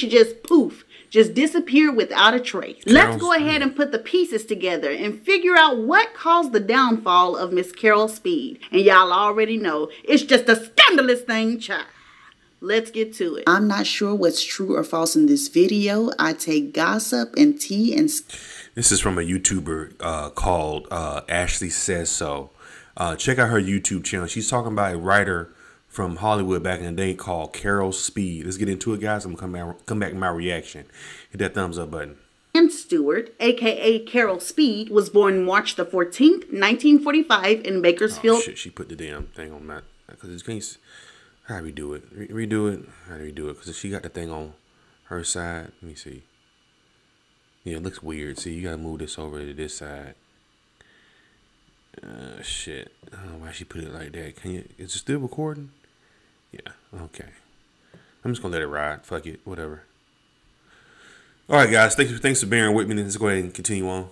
she just poof just disappear without a trace. Let's go ahead and put the pieces together and figure out what caused the downfall of Miss Carol Speed. And y'all already know it's just a scandalous thing, child. Let's get to it. I'm not sure what's true or false in this video. I take gossip and tea and. This is from a YouTuber uh, called uh, Ashley Says So. Uh, check out her YouTube channel. She's talking about a writer from Hollywood back in the day called Carol Speed. Let's get into it, guys. I'm gonna come back, come back with my reaction. Hit that thumbs up button. Ann Stewart, aka Carol Speed, was born March the 14th, 1945, in Bakersfield. Oh, shit, she put the damn thing on that because it's case. How do we do it? Re redo it. How do we do it? Because she got the thing on her side. Let me see. Yeah, it looks weird. See, you gotta move this over to this side. Uh, shit. I don't know why she put it like that. Can you? Is it still recording? Yeah, okay. I'm just gonna let it ride. Fuck it, whatever. All right, guys. Thanks, thanks for bearing with me. Let's go ahead and continue on.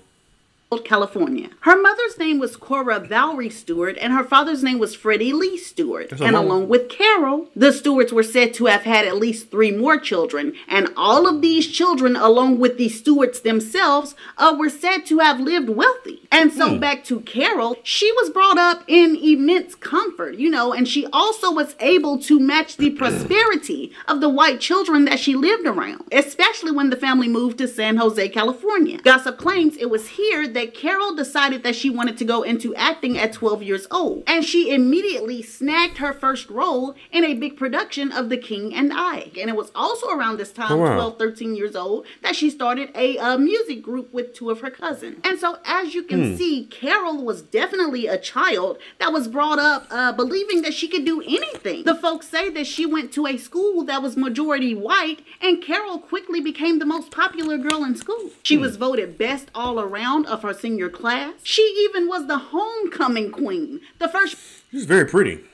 California. Her mother's name was Cora Valerie Stewart, and her father's name was Freddie Lee Stewart. and along with Carol, the Stewarts were said to have had at least three more children. And all of these children, along with the Stewarts themselves, uh, were said to have lived wealthy. And so hmm. back to Carol, she was brought up in immense comfort, you know, and she also was able to match the prosperity of the white children that she lived around, especially when the family moved to San Jose, California. Gossip claims it was here that Carol decided that she wanted to go into acting at 12 years old, and she immediately snagged her first role in a big production of The King and I. And it was also around this time, oh, wow. 12, 13 years old, that she started a uh, music group with two of her cousins. And so, as you can hmm. see, Carol was definitely a child that was brought up uh, believing that she could do anything. The folks say that she went to a school that was majority white, and Carol quickly became the most popular girl in school. She hmm. was voted best all around of her her senior class. She even was the homecoming queen. The first. She's very pretty.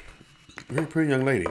Very pretty young lady.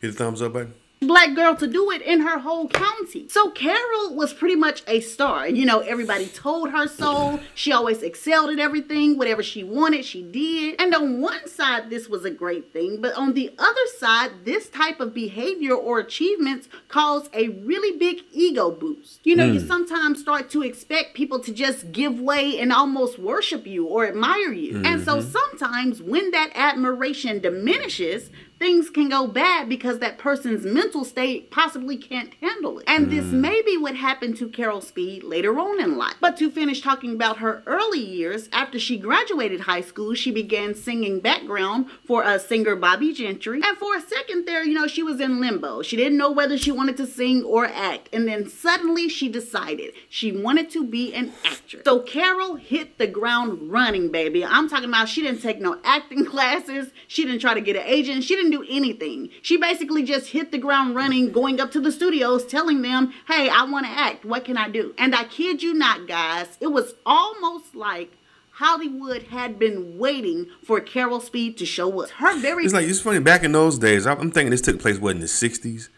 Hit the thumbs up button black girl to do it in her whole county. So Carol was pretty much a star. You know, everybody told her so. She always excelled at everything. Whatever she wanted, she did. And on one side, this was a great thing. But on the other side, this type of behavior or achievements caused a really big ego boost. You know, mm. you hmm. sometimes start to expect people to just give way and almost worship you or admire you. Mm-hmm. And so mm-hmm. sometimes when that admiration diminishes, things can go bad because that person's mental state possibly can't handle it. And mm. this may be what happened to Carol Speed later on in life. But to finish talking about her early years, after she graduated high school, she began singing background for a singer Bobbie Gentry. And for a second there, you know, she was in limbo. She didn't know whether she wanted to sing or act. And then suddenly she decided she wanted to be an actress. So Carol hit the ground running, baby. I'm talking about she didn't take no acting classes. She didn't try to get an agent. She didn't do anything. She basically just hit the ground running, going up to the studios, telling them, hey, I want to act. What can I do? And I kid you not, guys, it was almost like Hollywood had been waiting for Carol Speed to show up. Her very It's like it's funny back in those days. I'm thinking this took place what in the 60s.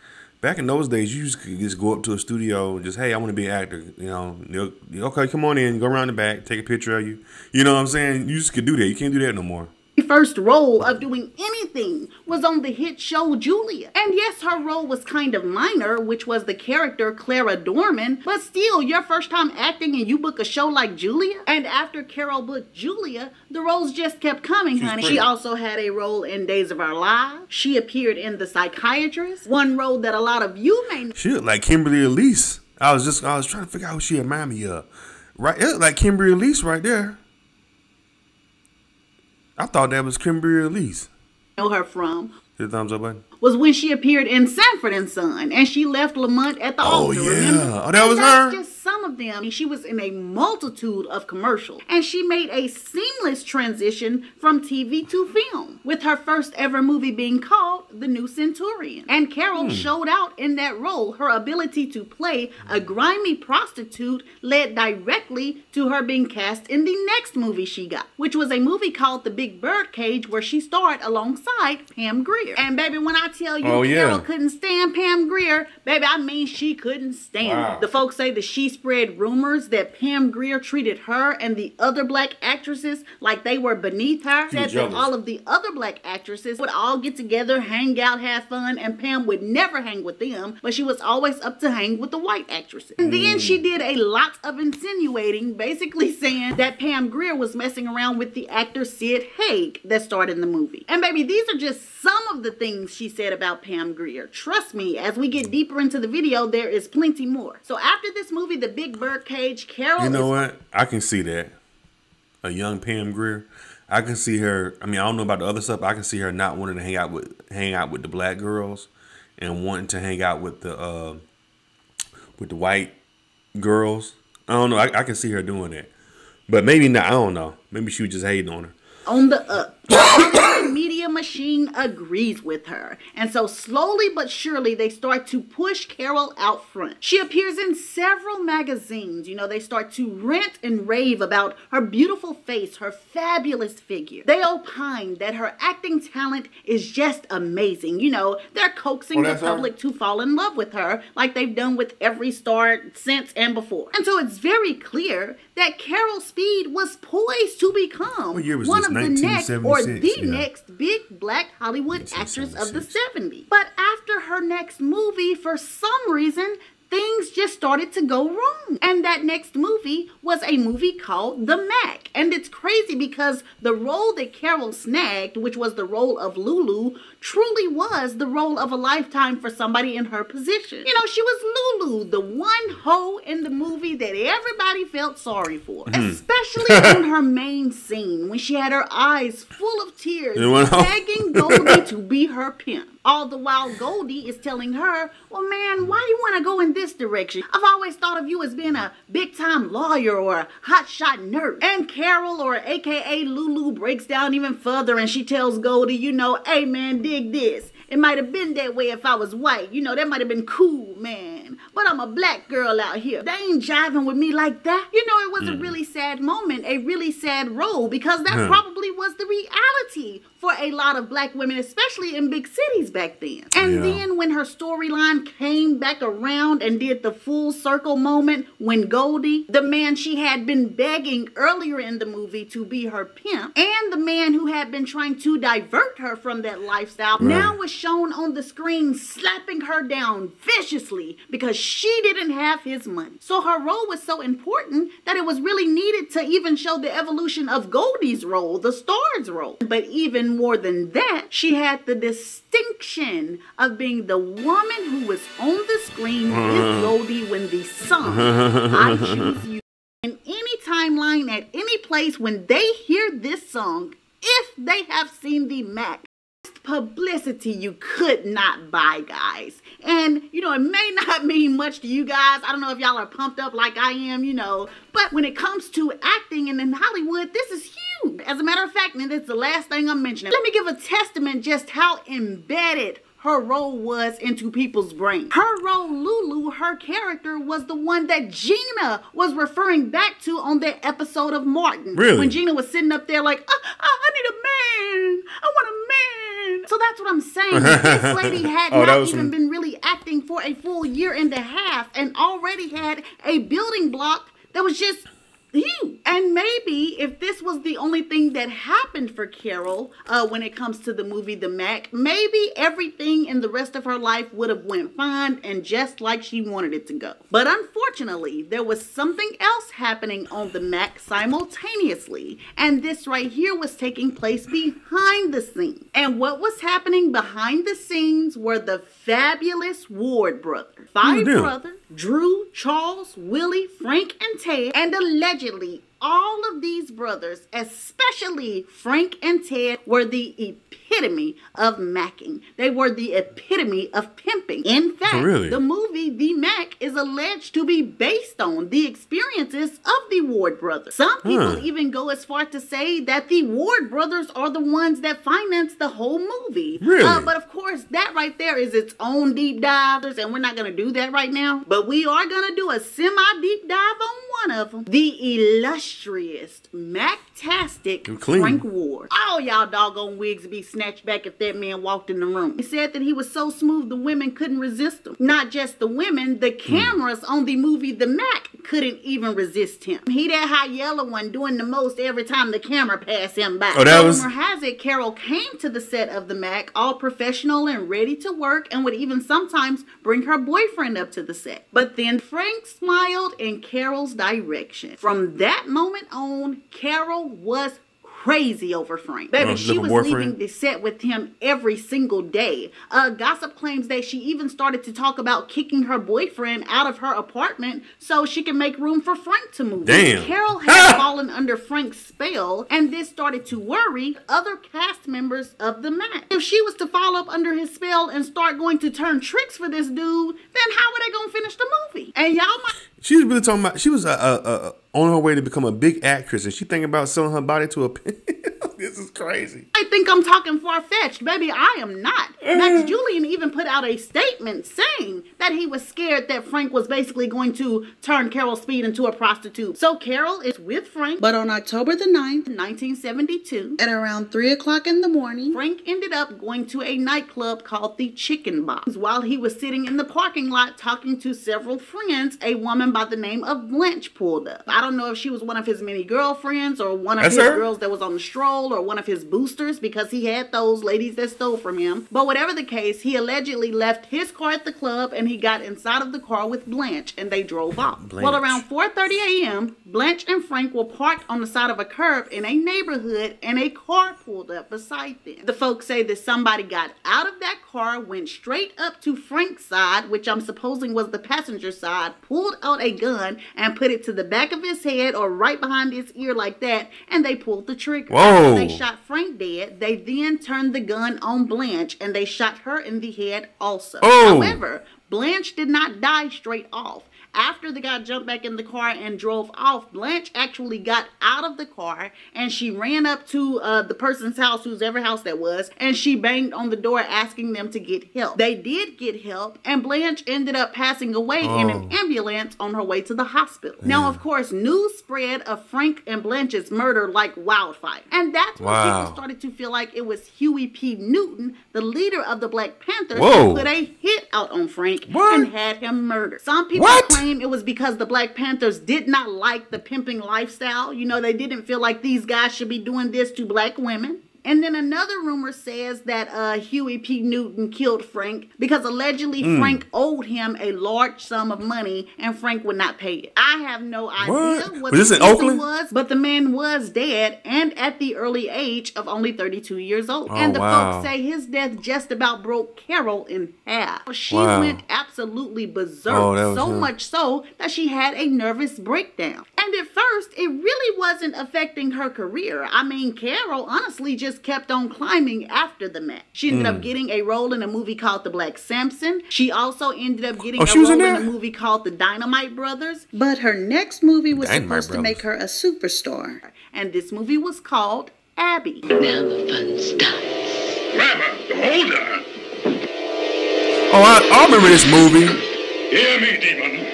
Back in those days, you just could just go up to a studio and just, hey, I want to be an actor. You know, okay, come on in, go around the back, take a picture of you. You know what I'm saying? You just could do that. You can't do that no more first role of doing anything was on the hit show Julia. And yes, her role was kind of minor, which was the character Clara Dorman, but still, your first time acting and you book a show like Julia? And after Carol booked Julia, the roles just kept coming, She's honey. Pretty. She also had a role in Days of Our Lives. She appeared in The Psychiatrist, one role that a lot of you may know. She looked like Kimberly Elise. I was just, I was trying to figure out who she reminded me of. Right, it looked like Kimberly Elise right there. I thought that was Kimberly Elise. Know her from? Hit the thumbs up button was when she appeared in Sanford and Son, and she left Lamont at the oh, altar. Yeah. Remember? Oh, that was her. Some of them. She was in a multitude of commercials, and she made a seamless transition from TV to film, with her first ever movie being called The New Centurion. And Carol hmm. showed out in that role. Her ability to play a grimy prostitute led directly to her being cast in the next movie she got, which was a movie called The Big Bird Cage, where she starred alongside Pam Grier. And baby, when I tell you oh, Carol yeah. couldn't stand Pam Grier, baby, I mean she couldn't stand wow. The folks say that she spread rumors that Pam Grier treated her and the other black actresses like they were beneath her. Said that all of the other black actresses would all get together, hang out, have fun, and Pam would never hang with them, but she was always up to hang with the white actresses. And then she mm. did a lot of insinuating, basically saying that Pam Grier was messing around with the actor Sid Haig that starred in the movie. And baby, these are just some of the things she said about Pam Grier. Trust me, as we get deeper into the video, there is plenty more. So after this movie, The Big Bird Cage, Carol You know what? I can see that. A young Pam Grier. I can see her. I mean, I don't know about the other stuff. I can see her not wanting to hang out with hang out with the black girls, and wanting to hang out with the uh, with the white girls. I don't know. I, I can see her doing that, but maybe not. I don't know. Maybe she was just hating on her. on the up. Machine agrees with her. And so slowly but surely they start to push Carol out front. She appears in several magazines. You know, they start to rant and rave about her beautiful face, her fabulous figure. They opine that her acting talent is just amazing. You know, they're coaxing Oh, the that's her? public to fall in love with her like they've done with every star since and before. And so it's very clear that Carol Speed was poised to become What year was one of the next or the yeah. next big black Hollywood actress of the 70s. But after her next movie, for some reason, things just started to go wrong. And that next movie was a movie called The Mack. And it's crazy because the role that Carol snagged, which was the role of Lulu, truly was the role of a lifetime for somebody in her position. You know, she was Lulu, the one hoe in the movie that everybody felt sorry for. Mm-hmm. Especially in her main scene when she had her eyes full of tears, You went home? begging Goldie to be her pimp. All the while Goldie is telling her, Well, man, why do you want to go in this direction? I've always thought of you as being a big time lawyer or a hotshot nerd. And Carol, or AKA Lulu, breaks down even further and she tells Goldie, You know, hey man, dig this. It might have been that way if I was white. You know, that might have been cool, man. But I'm a black girl out here. They ain't jiving with me like that. You know, it was a really sad moment, a really sad role, because that Hmm. probably was the reality for a lot of black women, especially in big cities back then. And Yeah. then when her storyline came back around and did the full circle moment when Goldie, the man she had been begging earlier in the movie to be her pimp, and the man who had been trying to divert her from that lifestyle, now was shown on the screen slapping her down viciously because she didn't have his money. So her role was so important that it was really needed to even show the evolution of Goldie's role, the star's role. But even more than that, she had the distinction of being the woman who was on the screen with mm-hmm. Goldie when the song mm-hmm. I Choose You in any timeline at any place when they hear this song, if they have seen the Mack, publicity you could not buy, guys. And you know, it may not mean much to you guys. I don't know if y'all are pumped up like I am, you know, but when it comes to acting and in Hollywood, this is huge. As a matter of fact, and it's the last thing I'm mentioning. Let me give a testament just how embedded her role was into people's brains. Her role, Lulu, her character was the one that Gina was referring back to on that episode of Martin. Really? When Gina was sitting up there like, "Ah, ah, I need a man. I want a man. So that's what I'm saying. this lady had Oh, not even some- been really acting for a full year and a half and already had a building block that was just. And maybe if this was the only thing that happened for Carol uh, when it comes to the movie The Mack, maybe everything in the rest of her life would have went fine and just like she wanted it to go. But unfortunately, there was something else happening on The Mack simultaneously, and this right here was taking place behind the scenes. And what was happening behind the scenes were the fabulous Ward brothers. Five brothers, Drew, Charles, Willie, Frank, and Ted, and allegedly all of these brothers, especially Frank and Ted, were the epitome of macking. They were the epitome of pimping. In fact, Really? the movie The Mack is alleged to be based on the experiences of the Ward brothers. Some people Huh. even go as far to say that the Ward brothers are the ones that financed the whole movie. Really? Uh, but of course, that right there is its own deep dive, and we're not going to do that right now. But we are going to do a semi deep dive on one of them the illustrious, Mac-tastic. Frank Ward. All y'all doggone wigs be snatched back if that man walked in the room. He said that he was so smooth the women couldn't resist him. Not just the women, the hmm. cameras on the movie The Mack couldn't even resist him. He that high yellow one doing the most every time the camera passed him by. Oh, that was- rumor has it Carol came to the set of the Mack all professional and ready to work and would even sometimes bring her boyfriend up to the set. But then Frank smiled in Carol's direction. From that moment on, Carol was crazy over Frank. Baby, Oh, she was boyfriend? leaving the set with him every single day. Uh, gossip claims that she even started to talk about kicking her boyfriend out of her apartment so she can make room for Frank to move. Damn. Carol had fallen under Frank's spell, and this started to worry other cast members of the Mack. If she was to fall up under his spell and start going to turn tricks for this dude, then how were they gonna finish the movie? And y'all might She was really talking about. She was uh, uh, uh, on her way to become a big actress, and she thinking about selling her body to a. this is crazy. I think I'm talking far fetched. Baby, I am not. Max uh-huh. Julien even put out a statement saying that he was scared that Frank was basically going to turn Carol Speed into a prostitute. So Carol is with Frank But on October the 9th, 1972. at around 3 o'clock in the morning, Frank ended up going to a nightclub called the Chicken Box. While he was sitting in the parking lot talking to several friends, a woman by the name of Blanche pulled up. I don't know if she was one of his many girlfriends or one of That's his her? girls that was on the stroll or one of his boosters because he had those ladies that stole from him. But whatever the case, he allegedly left his car at the club and he got inside of the car with Blanche and they drove off. Well, around 4:30 a.m., Blanche and Frank were parked on the side of a curb in a neighborhood and a car pulled up beside them. The folks say that somebody got out of that car, went straight up to Frank's side, which I'm supposing was the passenger side, pulled out a gun and put it to the back of his head or right behind his ear like that, and they pulled the trigger. Whoa. They shot Frank dead. They then turned the gun on Blanche and they shot her in the head also. Oh. However, Blanche did not die straight off. After the guy jumped back in the car and drove off, Blanche actually got out of the car and she ran up to uh, the person's house, whosever house that was, and she banged on the door asking them to get help. They did get help, and Blanche ended up passing away in an Oh. ambulance on her way to the hospital. Now, of course, news spread of Frank and Blanche's murder like wildfire, and that's when Wow. people started to feel like it was Huey P. Newton, the leader of the Black Panthers, Whoa. who put a hit out on Frank What? and had him murdered. Some people What? Claim it was because the Black Panthers did not like the pimping lifestyle. You know, they didn't feel like these guys should be doing this to black women. And then another rumor says that uh, Huey P. Newton killed Frank because allegedly Hmm. Frank owed him a large sum of money and Frank would not pay it. I have no idea What? what, Was this the in reason Oakland? was, but the man was dead and at the early age of only 32 years old. Oh, and the wow. folks say his death just about broke Carol in half. She Wow. went absolutely berserk, Oh, so him. much so that she had a nervous breakdown. And at first, it really wasn't affecting her career. I mean, Carol honestly just kept on climbing after the Mack. She ended Hmm. up getting a role in a movie called The Black Samson. She also ended up getting Oh, a she was role in in, a movie called The Dynamite Brothers. but her next movie was Dynamite supposed to make her a superstar. And this movie was called Abby. Now the fun starts. Grab hold her. Oh, I, I remember this movie. Hear me, demon.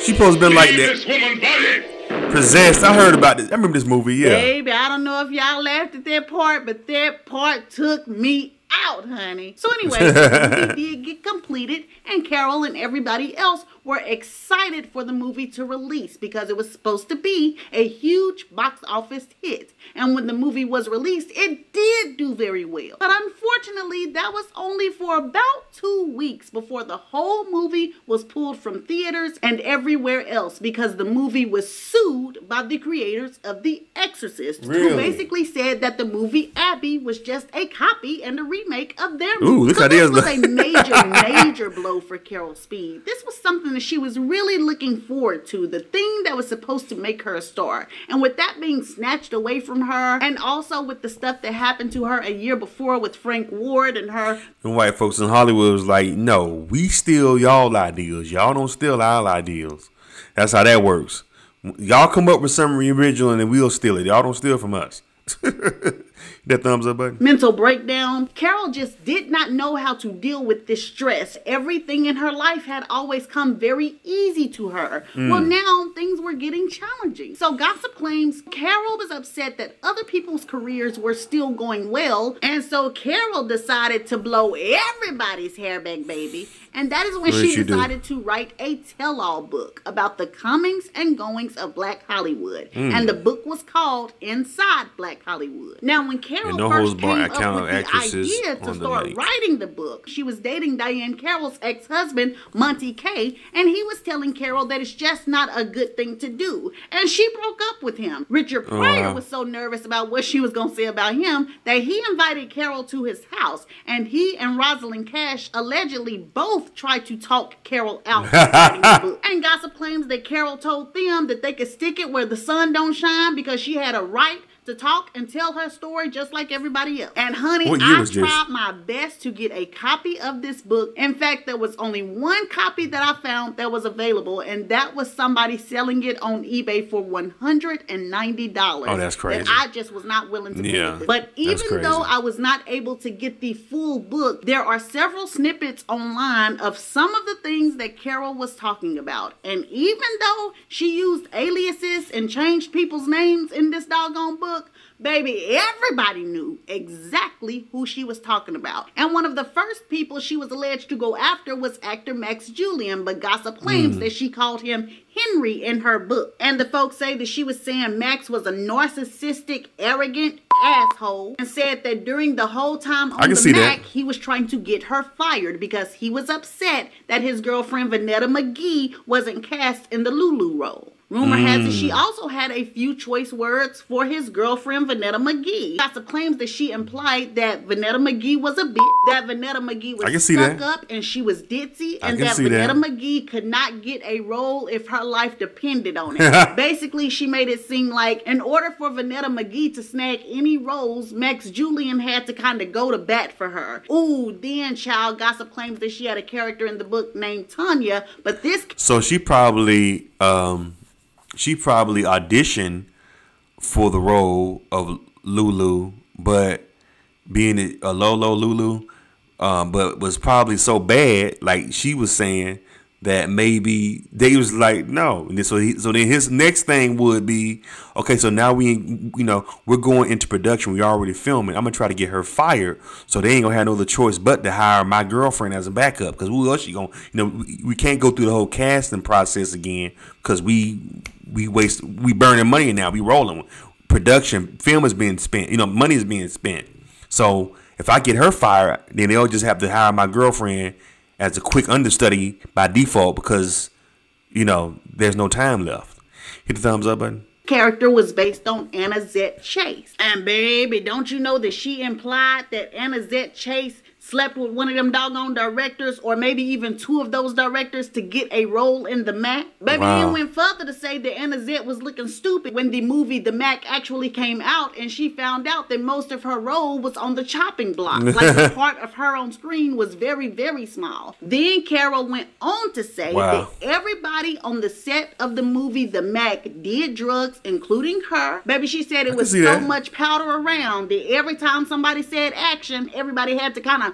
She supposed to been like that, this woman body. Possessed. I heard about this. I remember this movie. Yeah. Baby, I don't know if y'all laughed at that part, but that part took me out, honey. So anyway, the movie did get completed, and Carol and everybody else were excited for the movie to release because it was supposed to be a huge box office hit. And when the movie was released, it did do very well. But unfortunately, that was only for about two weeks before the whole movie was pulled from theaters and everywhere else because the movie was sued by the creators of The Exorcist, who basically said that the movie Abby was just a copy and a remake of their movie. Ooh, look so how this was a major, major blow for Carol Speed. This was something that she was really looking forward to, the thing that was supposed to make her a star. And with that being snatched away from her, and also with the stuff that happened to her a year before with Frank Ward and her The white folks in Hollywood was like, no, we steal y'all ideas. Y'all don't steal our ideas. That's how that works. Y'all come up with something original and then we'll steal it. Y'all don't steal from us. that thumbs up button. mental breakdown. Carol just did not know how to deal with this stress. Everything in her life had always come very easy to her. Mm. Well, now things were getting challenging. So, gossip claims Carol was upset that other people's careers were still going well. And so, Carol decided to blow everybody's hair back, baby, And that is when What she she do? decided to write a tell all book about the comings and goings of Black Hollywood. Hmm. And the book was called Inside Black Hollywood. Now, when Carol no first came up with the idea to on the start writing the book, she was dating Diahann Carroll's ex husband, Monty Kay, and he was telling Carol that it's just not a good thing to do. And she broke up with him. Richard Pryor wow. was so nervous about what she was going to say about him that he invited Carol to his house, and he and Rosalind Cash allegedly both tried to talk Carol out of writing the book. And gossip claims that Carol told them that they could stick it where the sun don't shine because she had a right to talk and tell her story just like everybody else. And honey, I tried my best to get a copy of this book. In fact, there was only one copy that I found that was available, and that was somebody selling it on eBay for one hundred and ninety dollars. Oh, that's crazy. That I just was not willing to yeah, pay. But even though I was not able to get the full book, there are several snippets online of some of the things that Carol was talking about. And even though she used aliases and changed people's names in this doggone book, baby, everybody knew exactly who she was talking about. And one of the first people she was alleged to go after was actor Max Julien, but gossip claims that hmm. she called him Henry in her book. And the folks say that she was saying Max was a narcissistic, arrogant asshole and said that during the whole time on the see that. He was trying to get her fired because he was upset that his girlfriend Vonetta McGee wasn't cast in the Lulu role. Rumor has it Mm. she also had a few choice words for his girlfriend Vonetta McGee. Gossip claims that she implied that Vonetta McGee was a bitch, that Vonetta McGee was I can see stuck that. up and she was ditzy, and that see that. Vonetta McGee could not get a role if her life depended on it. Basically, she made it seem like in order for Vonetta McGee to snag any roles, Max Julien had to kind of go to bat for her. Ooh, then child gossip claims that she had a character in the book named Tanya, but this So she probably um she probably auditioned for the role of Lulu, but being a- Lolo Lulu, um, but was probably so bad, like she was saying that maybe they was like no. And so he, so then his next thing would be okay. So now we you know we're going into production. We already filming. I'm gonna try to get her fired. So they ain't gonna have no other choice but to hire my girlfriend as a backup because who else you gonna you know we, we can't go through the whole casting process again because we we waste we burning money now. We rolling production film is being spent. You know money is being spent. So if I get her fired, then they'll just have to hire my girlfriend as a quick understudy by default because you know there's no time left. Hit the thumbs up button. character was based on Annazette Chase. And baby, don't you know that she implied that Annazette Chase slept with one of them doggone directors or maybe even two of those directors to get a role in the Mack? Baby, Wow. it went further to say that Annazette was looking stupid when the movie The Mack actually came out and she found out that most of her role was on the chopping block. like the part of her on screen was very, very small. Then Carol went on to say Wow. that everybody on the set of the movie The Mack did drugs, including her. Baby, she said it was so that. much powder around that every time somebody said action, everybody had to kind of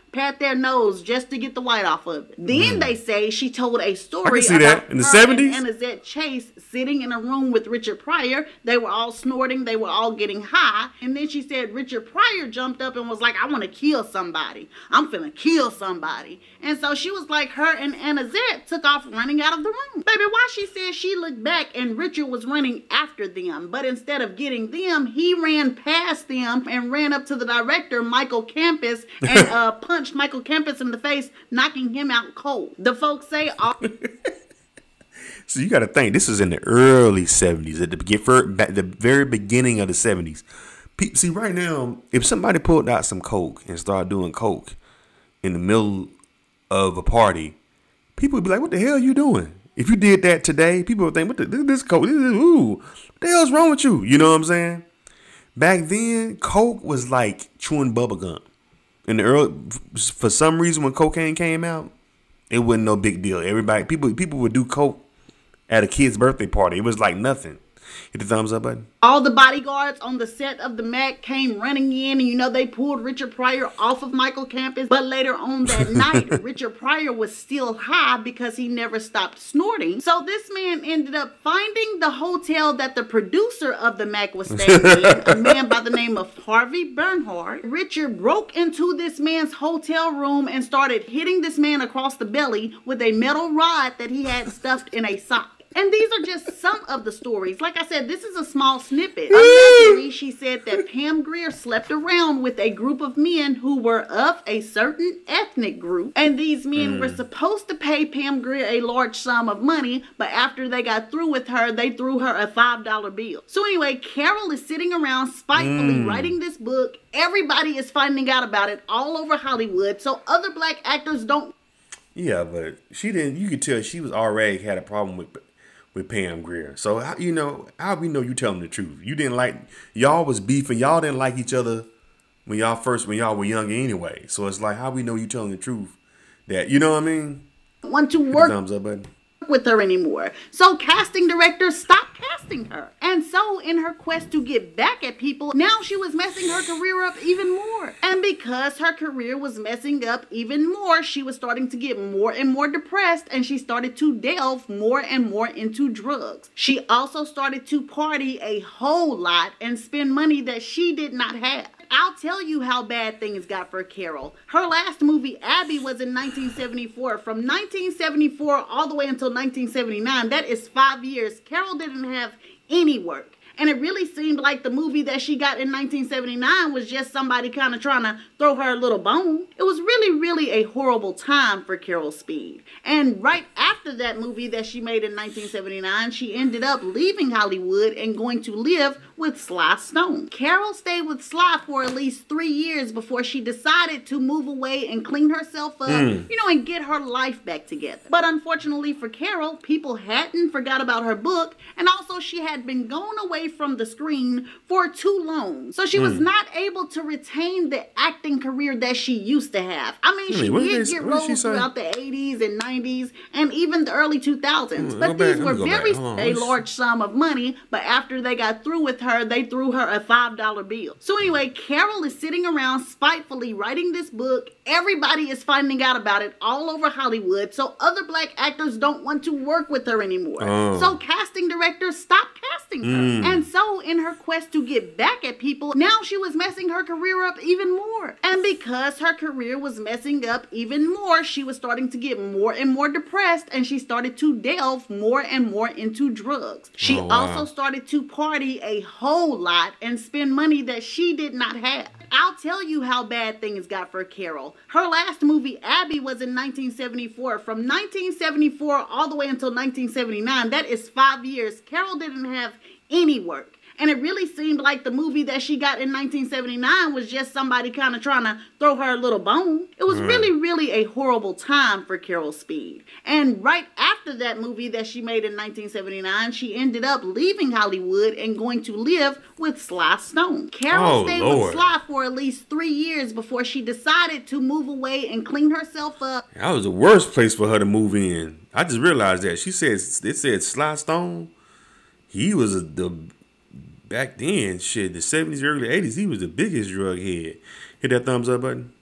pat their nose just to get the white off of it. Then they say she told a story Mm. see about that. In the her and 70s? Annazette Chase sitting in a room with Richard Pryor. They were all snorting, they were all getting high. And then she said Richard Pryor jumped up and was like, I want to kill somebody. I'm finna kill somebody. And so she was like, her and Annazette took off running out of the room. Baby, why she said she looked back and Richard was running after them. But instead of getting them, he ran past them and ran up to the director, Michael Campus, and uh, punched Michael Campus in the face, knocking him out cold. The folks say all So you got to think this is in the early '70s, at the begin, the very beginning of the '70s. Pe- See, right now, if somebody pulled out some coke and started doing coke in the middle of a party, people would be like, "What the hell are you doing?" If you did that today, people would think, "What the this, coke? This is, ooh, what the hell's wrong with you?" You know what I'm saying? Back then, coke was like chewing bubble gum. In the early, for some reason, when cocaine came out, it wasn't no big deal. Everybody, people, people would do coke at a kid's birthday party. It was like nothing. Hit the thumbs up button. All the bodyguards on the set of the Mack came running in, and you know they pulled Richard Pryor off of Michael Campus. But later on that night, Richard Pryor was still high because he never stopped snorting. So this man ended up finding the hotel that the producer of the Mack was staying in, a man by the name of Harvey Bernhard. Richard broke into this man's hotel room and started hitting this man across the belly with a metal rod that he had stuffed in a sock. And these are just some of the stories. Like I said, this is a small snippet. Allegedly, she said that Pam Grier slept around with a group of men who were of a certain ethnic group. And these men hmm. were supposed to pay Pam Grier a large sum of money, but after they got through with her, they threw her a $5 bill. So, anyway, Carol is sitting around spitefully hmm. writing this book. Everybody is finding out about it all over Hollywood. So, other black actors don't Yeah, but she didn't. You could tell she was already had a problem with with Pam Grier. So how, you know how we know you telling the truth. You didn't like y'all was beefing. Y'all didn't like each other when y'all first when y'all were younger anyway. So it's like how we know you telling the truth. That you know what I mean. want to work thumbs up button. With her anymore. So casting directors stopped casting her. And so in her quest to get back at people, now she was messing her career up even more. And because her career was messing up even more, she was starting to get more and more depressed and she started to delve more and more into drugs. She also started to party a whole lot and spend money that she did not have. I'll tell you how bad things got for Carol. Her last movie, Abby, was in 1974. From 1974 all the way until 1979, that is five years. Carol didn't have any work. And it really seemed like the movie that she got in 1979 was just somebody kind of trying to throw her a little bone. It was really, really a horrible time for Carol Speed. And right after that movie that she made in 1979, she ended up leaving Hollywood and going to live with Sly Stone. Carol stayed with Sly for at least three years before she decided to move away and clean herself up, you know, and get her life back together. But unfortunately for Carol, people hadn't forgot about her book, and also she had been going away from the screen for too long. So she was not able to retain the acting career that she used to have. I mean, she did they- get roles throughout the 80s and 90s and even the early 2000s. Hmm, But go back, these were me go back. very a large sum of money, but after they got through with her, they threw her a $5 bill. So anyway, Carol is sitting around spitefully writing this book. Everybody is finding out about it all over Hollywood, so other black actors don't want to work with her anymore. Oh. So casting directors stop casting her. Mm. And so in her quest to get back at people, now she was messing her career up even more. And because her career was messing up even more, she was starting to get more and more depressed and she started to delve more and more into drugs. She Oh, wow. also started to party a whole lot and spend money that she did not have. I'll tell you how bad things got for Carol. Her last movie, Abby, was in 1974. From 1974 all the way until 1979, that is five years. Carol didn't have any work. And it really seemed like the movie that she got in 1979 was just somebody kind of trying to throw her a little bone. It was really, really a horrible time for Carol Speed. And right after that movie that she made in 1979, she ended up leaving Hollywood and going to live with Sly Stone. Carol Oh, stayed Lord. with Sly for at least three years before she decided to move away and clean herself up That was the worst place for her to move in. I just realized that. She said it said Sly Stone. He was the back then, shit, the seventies, early eighties. He was the biggest drug head. Hit that thumbs up button.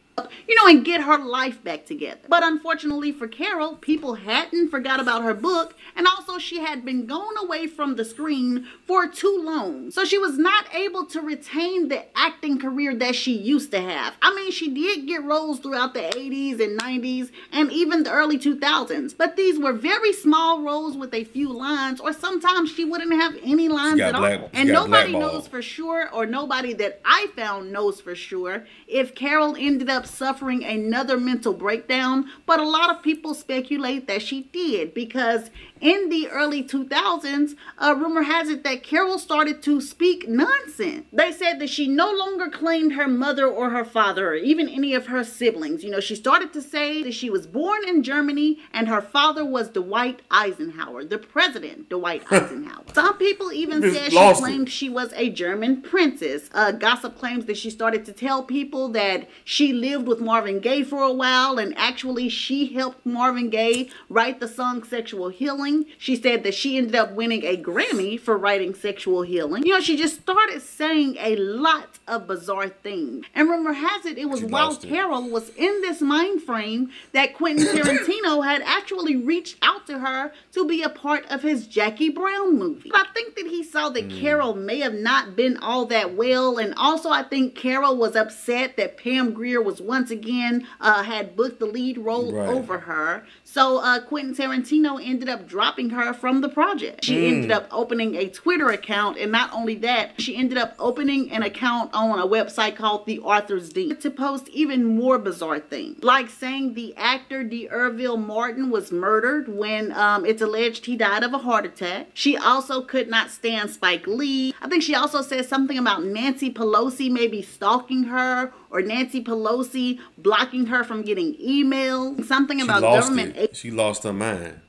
You know, and get her life back together. But unfortunately for Carol, people hadn't forgot about her book, and also she had been going away from the screen for too long. So she was not able to retain the acting career that she used to have. I mean, she did get roles throughout the 80s and 90s and even the early 2000s, but these were very small roles with a few lines, or sometimes she wouldn't have any lines at all. black- And nobody knows for sure, or nobody that I found knows for sure, if Carol ended up suffering another mental breakdown. But a lot of people speculate that she did because in the early 2000s, uh, rumor has it that Carol started to speak nonsense. They said that she no longer claimed her mother or her father or even any of her siblings. You know, she started to say that she was born in Germany and her father was Dwight Eisenhower, the president, Dwight Eisenhower. Some people even said she lost it. claimed she was a German princess. Uh, gossip claims that she started to tell people that she lived lived with Marvin Gaye for a while, and actually, she helped Marvin Gaye write the song Sexual Healing. She said that she ended up winning a Grammy for writing Sexual Healing. You know, she just started saying a lot of bizarre things. And rumor has it, it was She while it. Carol was in this mind frame that Quentin Tarantino had actually reached out to her to be a part of his Jackie Brown movie. But I think that he saw that hmm. Carol may have not been all that well, and also I think Carol was upset that Pam Grier was once again uh, had booked the lead role Right. over her. So uh, Quentin Tarantino ended up dropping her from the project. She ended up opening a Twitter account, and not only that, she ended up opening an account on a website called The Author's Den to post even more bizarre things, like saying the actor D'Urville Martin was murdered when um, it's alleged he died of a heart attack. She also could not stand Spike Lee. I think she also said something about Nancy Pelosi maybe stalking her or Nancy Pelosi blocking her from getting emails. Something She about government it. She lost her mind.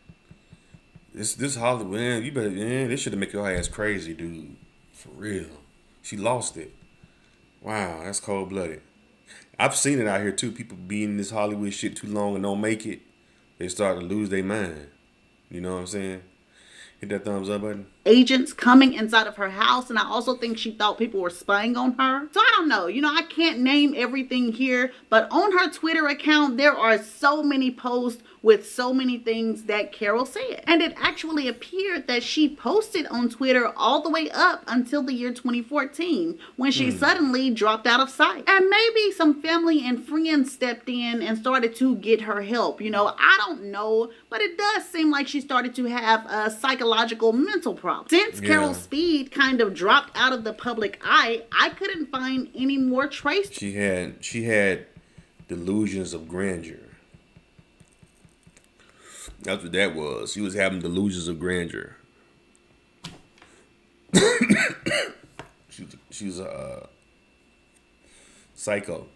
This this Hollywood, man, you better, man, this should have make your ass crazy, dude. For real. She lost it. Wow, that's cold blooded. I've seen it out here too. People be in this Hollywood shit too long and don't make it. They start to lose their mind. You know what I'm saying? Hit that thumbs up button. Agents coming inside of her house and i also think she thought people were spying on her. So i don't know. You know i can't name everything here but on her twitter account there are so many posts with so many things that carol said. And it actually appeared that she posted on twitter all the way up until the year 2014 when she hmm. suddenly dropped out of sight. And maybe some family and friends stepped in and started to get her help you know? I don't know but it does seem like she started to have a psychological mental problem since carol speed kind of dropped out of the public eye i couldn't find any more trace She had she had delusions of grandeur. That's what that was. She was having delusions of grandeur. she she was a uh, psycho.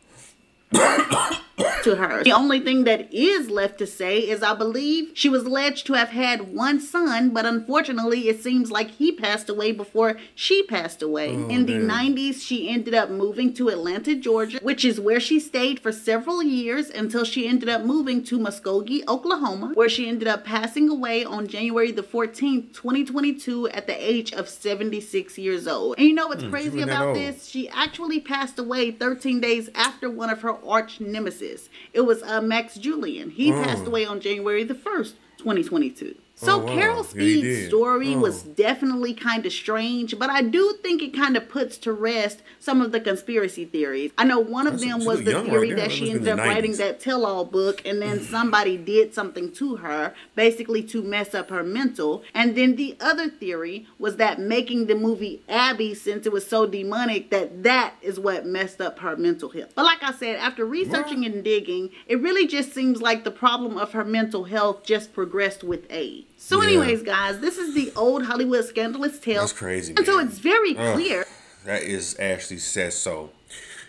to her. The only thing that is left to say is I believe she was alleged to have had one son, but unfortunately it seems like he passed away before she passed away. In the 90s, she ended up moving to Atlanta, Georgia, which is where she stayed for several years until she ended up moving to Muskogee, Oklahoma, where she ended up passing away on January the 14th, 2022 at the age of 76 years old. And you know what's crazy about this? She actually passed away 13 days after one of her arch nemesis. It was uh, Max Julien. He passed away on January the 1st, 2022. So Oh, wow. Carol Speed's did. story Oh. was definitely kind of strange, but I do think it kind of puts to rest some of the conspiracy theories. I know one of That's- them was the young right theory that she ended up the writing that tell-all book and then mm-hmm. somebody did something to her basically to mess up her mental and then the other theory was that making the movie abby since it was so demonic that that is what messed up her mental health but like i said after researching and digging it really just seems like the problem of her mental health just progressed with age so Yeah. anyways guys this is the old hollywood scandalous tale That's crazy, and so it's very Ugh. clear That is Ashley Says So.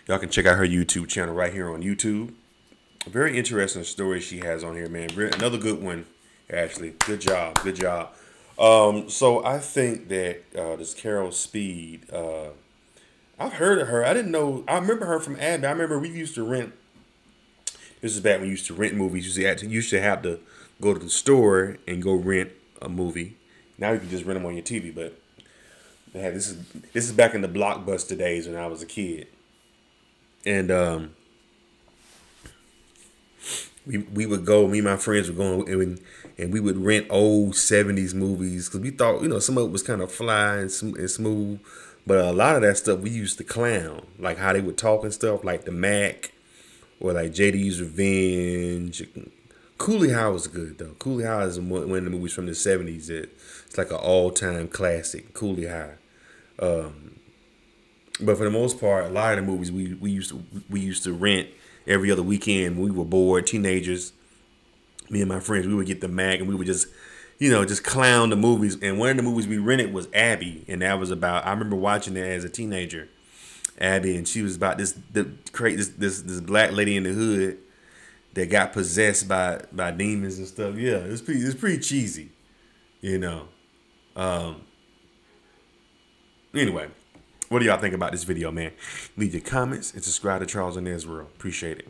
Y'all can check out her YouTube channel right here on YouTube. A very interesting story she has on here, man. Another good one, Ashley. Good job. Good job. Um, so I think that uh, this Carol Speed, uh, I've heard of her. I didn't know. I remember her from Abby. I remember we used to rent. This is back when we used to rent movies. You used to, have to- you used to have to go to the store and go rent a movie. Now you can just rent them on your TV, but had this is this is back in the blockbuster days when I was a kid, and um, we we would go. Me and my friends would go and we, and we would rent old '70s movies because we thought you know some of it was kind of fly and, sm- and smooth, but a lot of that stuff we used to clown, like how they would talk and stuff, like the Mack or like JD's Revenge. Cooley High was good though. Cooley High is one one of the movies from the '70s that it's like an all-time classic. Cooley High. Um, but for the most part, a lot of the movies we, we used to we used to rent every other weekend. We were bored, teenagers. Me and my friends, we would get the mag and we would just, you know, just clown the movies. And one of the movies we rented was Abby, and that was about. I remember watching that as a teenager. Abby, and she was about this the create this this this black lady in the hood that got possessed by by demons and stuff. Yeah, it's pretty it's pretty cheesy, you know. Um. Anyway, what do y'all think about this video, man? Leave your comments and subscribe to Charles Arnes World. Appreciate it.